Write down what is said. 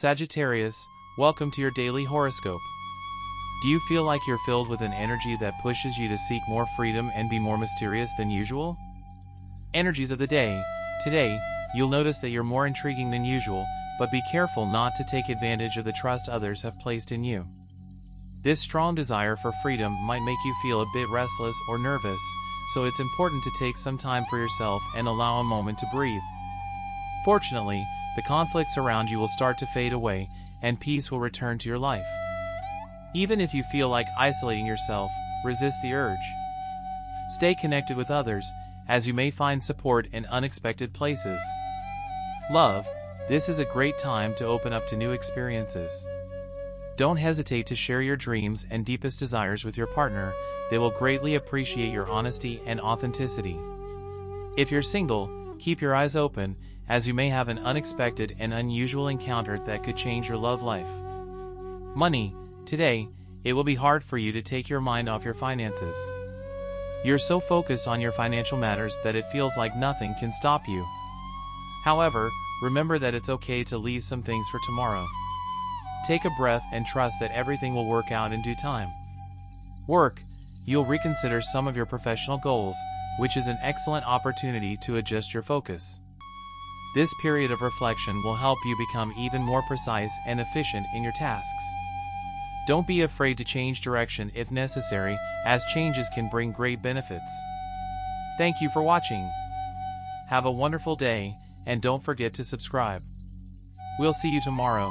Sagittarius, welcome to your daily horoscope. Do you feel like you're filled with an energy that pushes you to seek more freedom and be more mysterious than usual? Energies of the day. Today, you'll notice that you're more intriguing than usual, but be careful not to take advantage of the trust others have placed in you. This strong desire for freedom might make you feel a bit restless or nervous, so it's important to take some time for yourself and allow a moment to breathe. Fortunately, the conflicts around you will start to fade away, and peace will return to your life. Even if you feel like isolating yourself, resist the urge. Stay connected with others, as you may find support in unexpected places. Love, this is a great time to open up to new experiences. Don't hesitate to share your dreams and deepest desires with your partner, they will greatly appreciate your honesty and authenticity. If you're single, keep your eyes open, as you may have an unexpected and unusual encounter that could change your love life. Money, today, it will be hard for you to take your mind off your finances. You're so focused on your financial matters that it feels like nothing can stop you. However, remember that it's okay to leave some things for tomorrow. Take a breath and trust that everything will work out in due time. Work, you'll reconsider some of your professional goals, which is an excellent opportunity to adjust your focus. This period of reflection will help you become even more precise and efficient in your tasks. Don't be afraid to change direction if necessary, as changes can bring great benefits. Thank you for watching. Have a wonderful day, and don't forget to subscribe. We'll see you tomorrow.